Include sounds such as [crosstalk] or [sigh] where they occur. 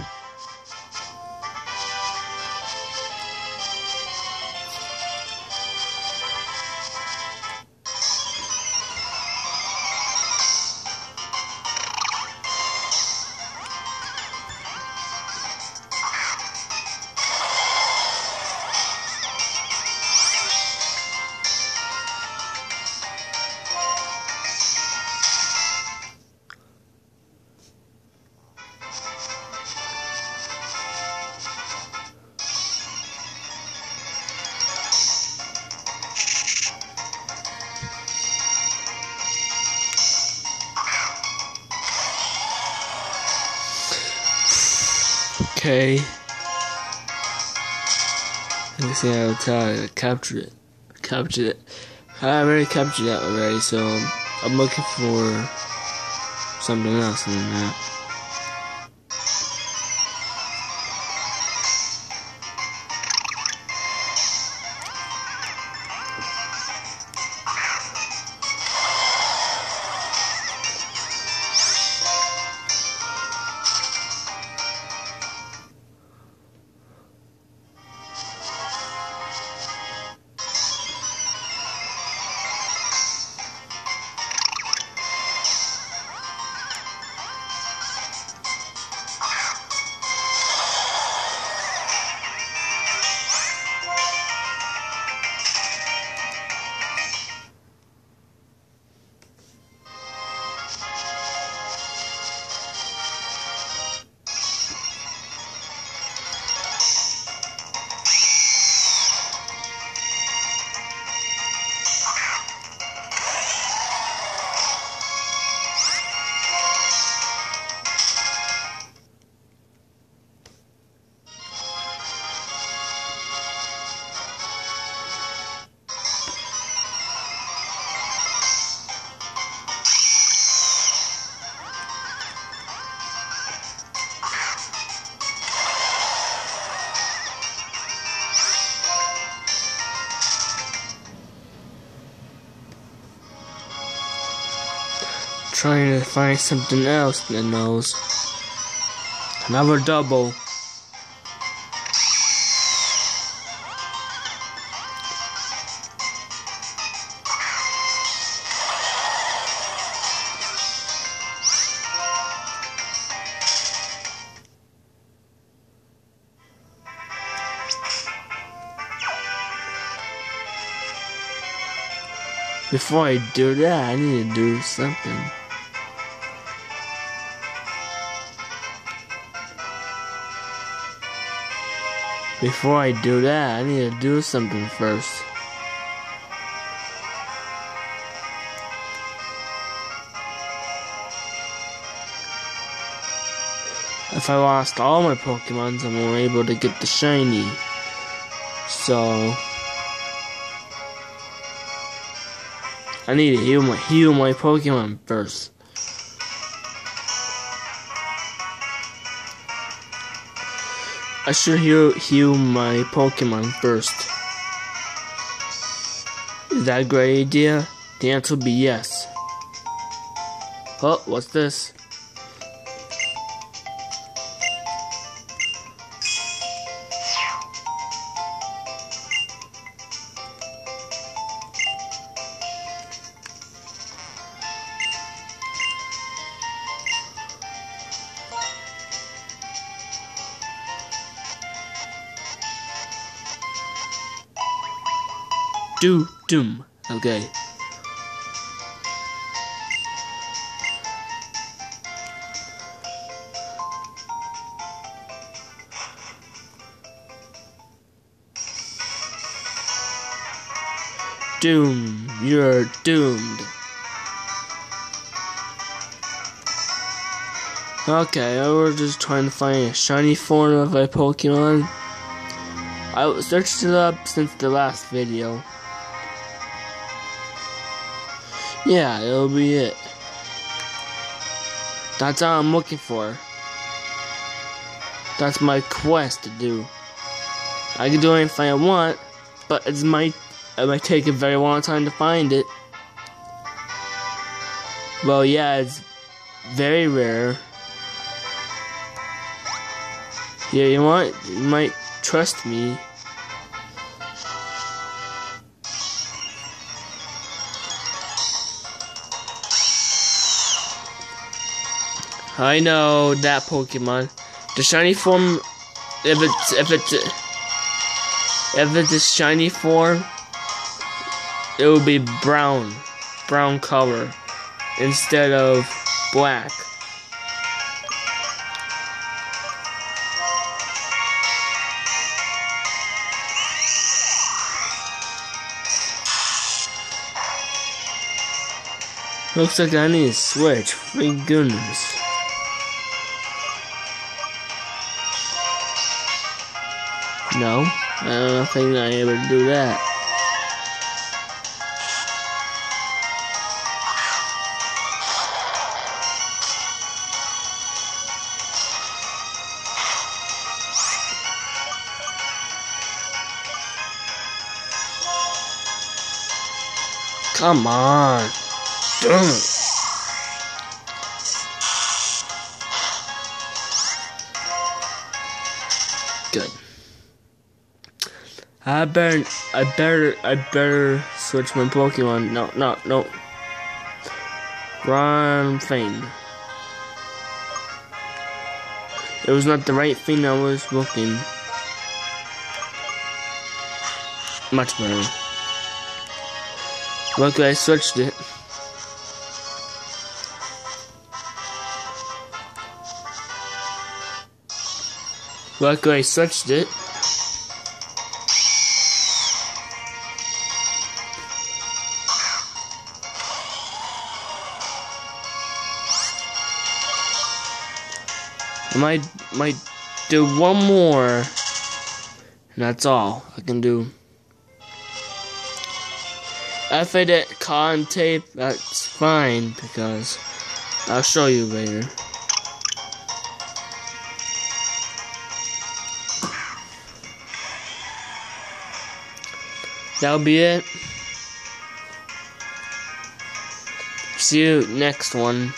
[sighs] Okay. Let me see how to capture it. Captured it. I already captured that already, so I'm looking for something else than that. Trying to find something else that knows. Another double. Before I do that, I need to do something. Before I do that, I need to do something first. If I lost all my Pokemons, I'm able to get the shiny. So I need to heal my heal my Pokemon first. I should heal, heal my Pokemon first. Is that a great idea? The answer will be yes. Oh, what's this? Do doom. Okay. Doom, you're doomed. Okay, I was just trying to find a shiny form of a Pokemon. I searched it up since the last video. Yeah, it'll be it. That's all I'm looking for. That's my quest to do. I can do anything I want, but it might it might take a very long time to find it. Well, yeah, it's very rare. Yeah, you want you might trust me. I know that Pokemon. The shiny form if it's if it's if it's a shiny form it will be brown brown color instead of black. Looks like I need to switch. Thank goodness. No, I don't think able to do that. Come on. I better, I better, I better switch my Pokemon. No, no, no. Wrong thing. It was not the right thing I was looking. Much better. Look, I switched it. Look, I switched it. I might might do one more, and that's all I can do. If I did tape, that's fine because I'll show you later. That'll be it. See you next one.